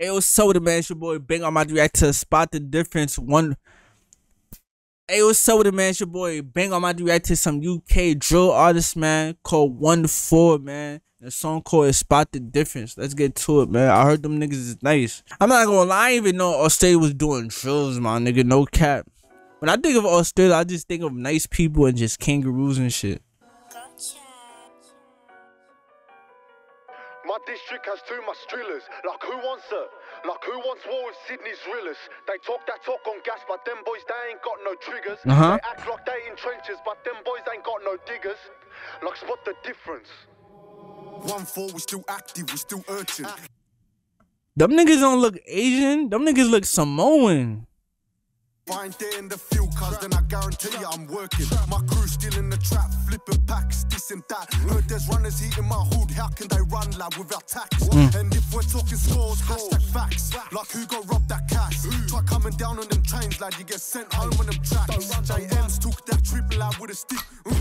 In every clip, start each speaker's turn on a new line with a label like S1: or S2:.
S1: Hey, what's up with it, man? It's your boy Banko my react to spot the difference. One. Hey, what's up with it, man? It's your boy Banko my react to some UK drill artist, man, called One Four, man. The song called Spot the Difference. Let's get to it, man. I heard them niggas is nice. I'm not gonna lie, I even know Australia was doing drills, my nigga. No cap. When I think of Australia, I just think of nice people and just kangaroos and shit.
S2: My district has too much drillers. Like who wants it? Like who wants war with Sydney's realers? They talk that talk on gas, but them boys they ain't got no triggers.
S1: Uh-huh.
S2: They act like they in trenches, but them boys ain't got no diggers. Like spot the difference.
S3: One four, we still active, we still urgent.
S1: Them niggas don't look Asian. Them niggas look Samoan.
S3: Find day in the field, cuz then I guarantee you I'm working. My crew still in the trap, flipping packs, this and that. Heard there's runners heating my hood, how can they run lad without tax? And if we're talking scores, hashtag facts. Like who got robbed that cash? Try coming down on them trains, lad, you get sent home on them tracks. J Emz took that triple out with a stick. Ooh,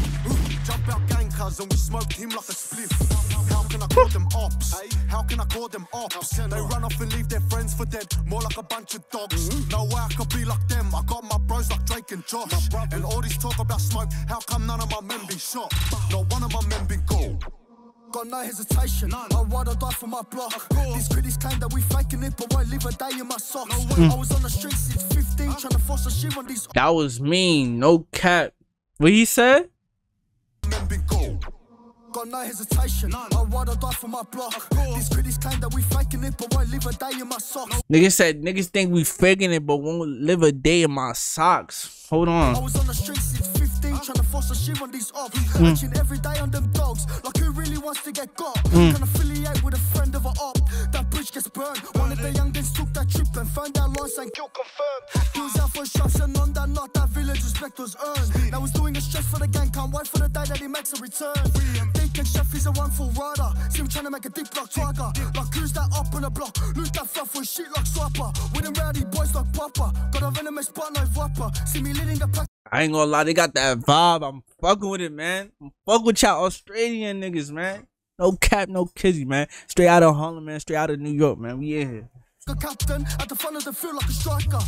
S3: cuz and we smoked him like a spliff. How can I call them ops? How can I call them ops? They run off and leave their friends for dead, more like a bunch of dogs. No way I could be like them. I got my bros like Drake and Josh. And all this talk about smoke, how come none of my men been shot? Not one of my men been gold. Got no hesitation. I'd rather die for my block. These critics claim that we faking it, but won't leave a day in my socks. I was on the streets since 15, trying to force a shit on these
S1: That was mean. No cap. What he said?
S3: Men been gold. Got no hesitation. I'd rather die for my block. These critics claim that we faking it, but won't leave a day in my socks.
S1: Niggas said niggas think we faking it, but won't live a day in my socks. Hold
S3: I
S1: on.
S3: was on the streets since 15, trying to force a shit on these ops. Hmm. Watching every day on them dogs, like who really wants to get got? Hmm. Can affiliate with a friend of a op. That bridge gets burned. One of the youngins took that trip and found out lost and kill confirmed. He was out for shots and on that that village respect was earned. Now he's doing a stretch for the gang, can't wait for the day that he makes a return. Chef a one rider. See him trying to make a deep block tiger. Like who's that up on the block? Lose that fluff with shit like swapper. Rowdy boys like Papa. Got a venomous but no. See me leading the pack.
S1: I ain't gonna lie, they got that vibe. I'm fucking with it, man. I'm fucking with y'all Australian niggas, man. No cap, no kizzy, man. Straight out of Harlem, man. Straight out of New York, man. We in here.
S3: A captain at the front of the field like a striker.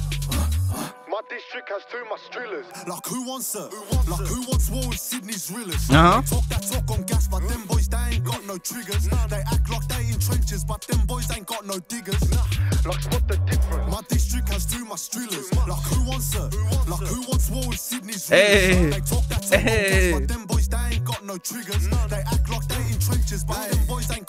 S2: My district has too much drillers.
S3: Like who wants it? like who wants war with Sydney's realers?
S1: Uh-huh.
S3: They talk that talk on gas, but them boys they ain't got no triggers. They act like they in trenches, but them boys ain't got no diggers.
S2: Like spot the difference.
S3: My district has too much drillers. Like who wants it? like who wants war with Sydney's
S1: Hey.
S3: realers? They talk that talk
S1: Hey.
S3: on gas, but them boys they ain't got no triggers. They act like they in trenches, but them boys ain't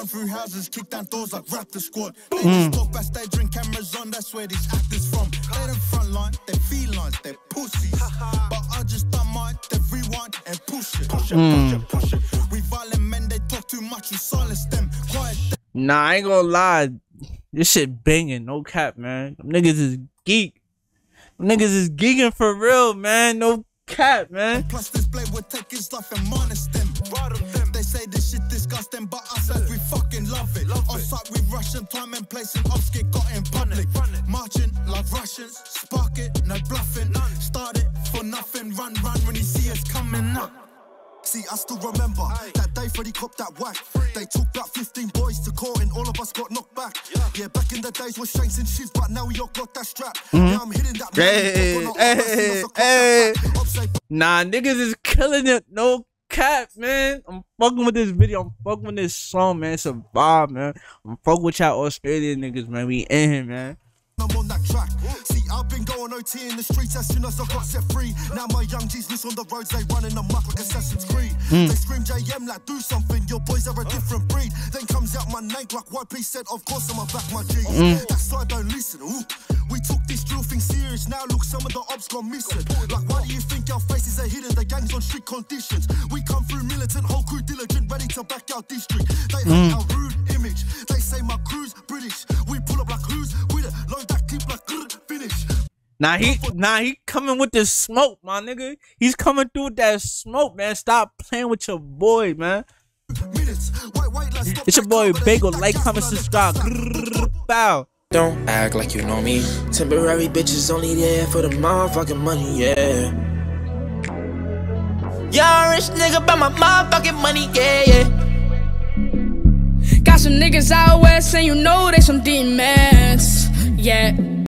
S3: Run through houses, kick down doors like Raptor squad. They hmm. just talk backstage, bring cameras on. That's where these actors from. They the front line, they felines, they pussies. but I just don't they rewind and push it. Push it, push it, hmm. push it. We violent men, they talk too much, we silence them. Quiet
S1: Nah, I ain't gonna lie. This shit banging. No cap, man. Them niggas is geek. Them niggas is geeking for real, man. No cap, man.
S3: Plus this blade will take his life and minus them. Right them. Still remember that day Freddie copped that whack. They took about 15 boys to court and all of us got knocked back. Yeah, back in the days we're shanks and shit, but now we all got that strap. Mm-hmm. Now I'm hitting that
S1: Hey,
S3: money, but when I
S1: hey,
S3: see us, I clock
S1: hey.
S3: that back. Ops say,
S1: Nah, niggas is killing it. No cap, man. I'm fucking with this video. I'm fucking with this song, man. It's a vibe, man. I'm fucking with y'all Australian niggas, man. We in here, man.
S3: Been going OT in the streets as soon as I got set free. Now my young G's loose on the roads, they running amok like Assassin's Creed. Hmm. They scream J Emz like do something, your boys are a different breed. Then comes out my name like YP said, of course I'ma back my G. Hmm. That's why I don't listen. Ooh. We took this drill thing serious, now look, some of the ops gone missing. Like, why do you think our faces are hidden? The gang's on strict conditions. We come through militant, whole crew diligent, ready to back our district. They hmm. hate
S1: Nah, he nah he coming with the smoke, my nigga. He's coming through with that smoke, man. Stop playing with your boy, man.
S3: Minutes. Wait, wait, let's stop
S1: It's your boy Bagel. Like, comment, subscribe.
S3: gas.
S1: Bow.
S4: Don't act like you know me. Temporary bitches only there for the motherfucking money, yeah. Y'all rich nigga by my motherfucking money, yeah, yeah.
S5: Got some niggas out west and you know they some demons. Yeah.